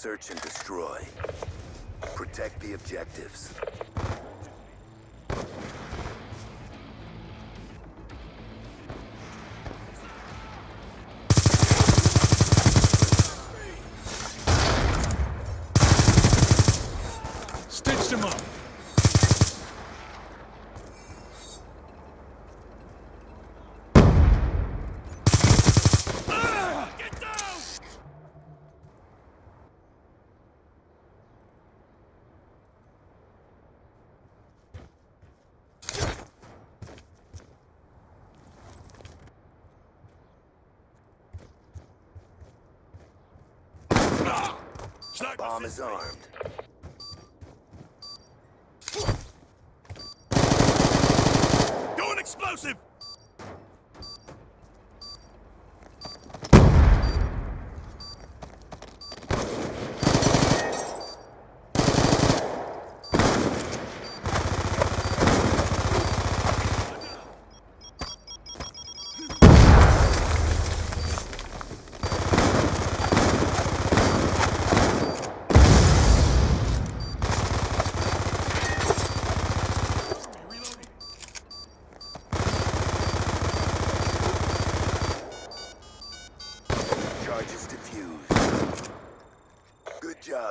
Search and destroy. Protect the objectives. Stitched him up. Get down! Sniper Bomb is armed. Going explosive!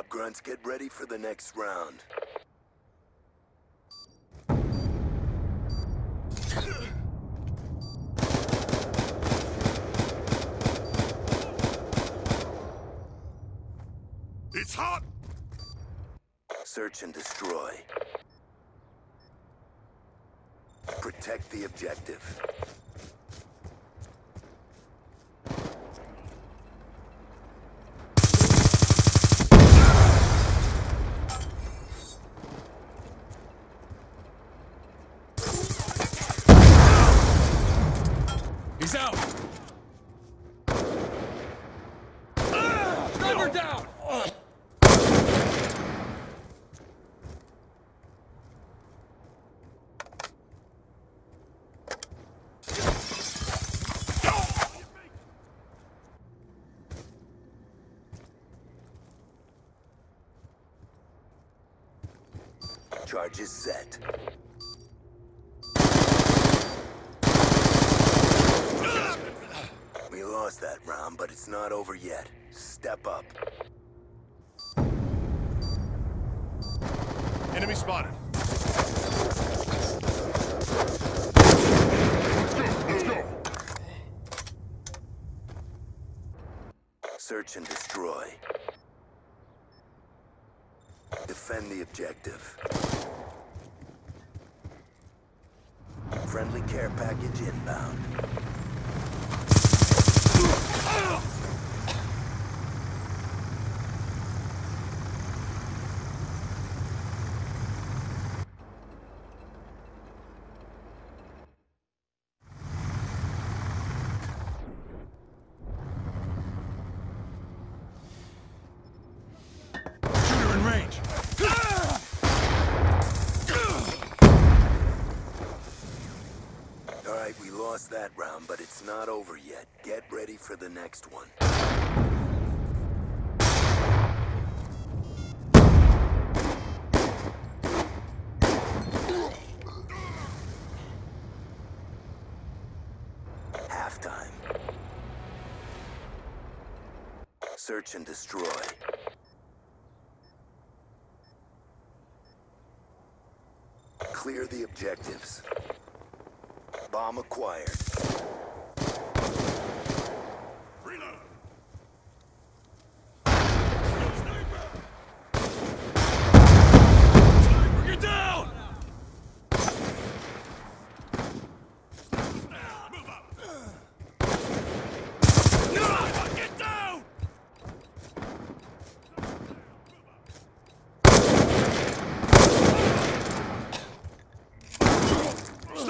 Grunts. Get ready for the next round. It's hot! Search and destroy. Protect the objective. He's out. Ah, Driver down. Charges set. We that round, but it's not over yet. Step up. Enemy spotted. Search and destroy. Defend the objective. Friendly care package inbound. That round, but it's not over yet. Get ready for the next one. Halftime. Search and destroy. Clear the objectives. Bomb acquired.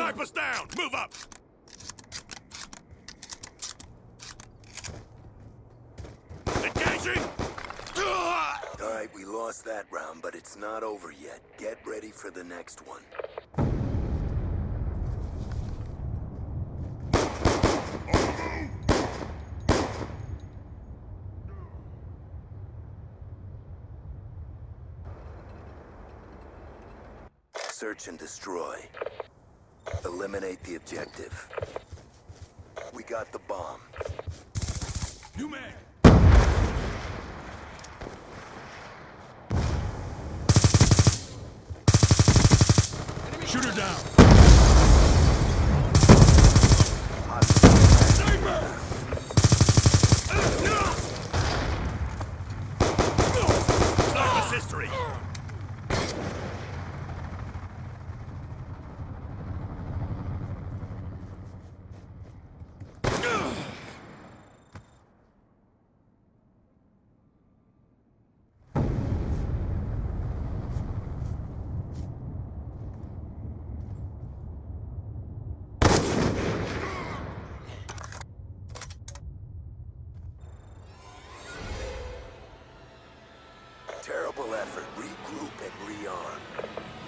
Sniper's down! Move up! Engaging! Alright, we lost that round, but it's not over yet. Get ready for the next one. Search and destroy. Eliminate the objective. We got the bomb. You man! Terrible effort. Regroup and rearm.